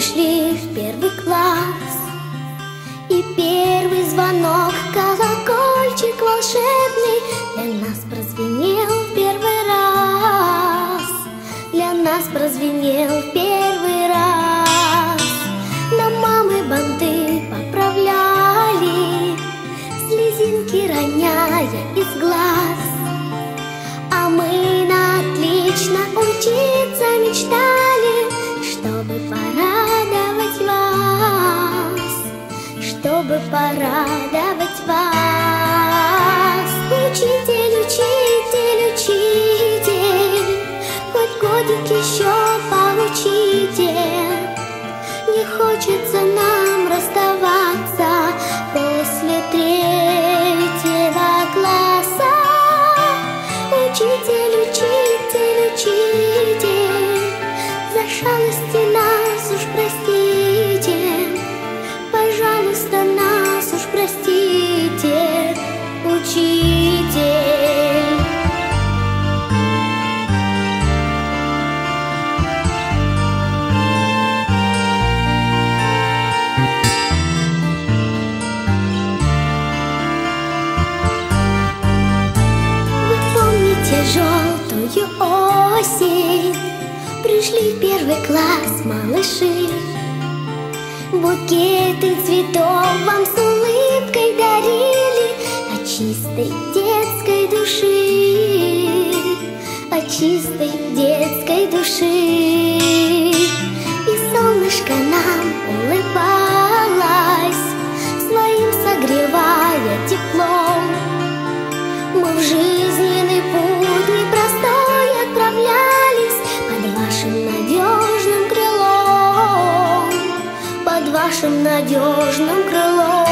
пришли в первый класс. И первый звонок, колокольчик волшебный Для нас прозвенел в первый раз. Для нас прозвенел в первый раз. На мамы банты поправляли Слезинки роняя из глаз годик еще получите. Не хочется нам желтую осень? Пришли в первый класс малыши. Букеты цветов вам с улыбкой дарили От чистой детской души. От чистой детской души. И солнышко нам улыбалось надежным крылом, под вашим надежным крылом.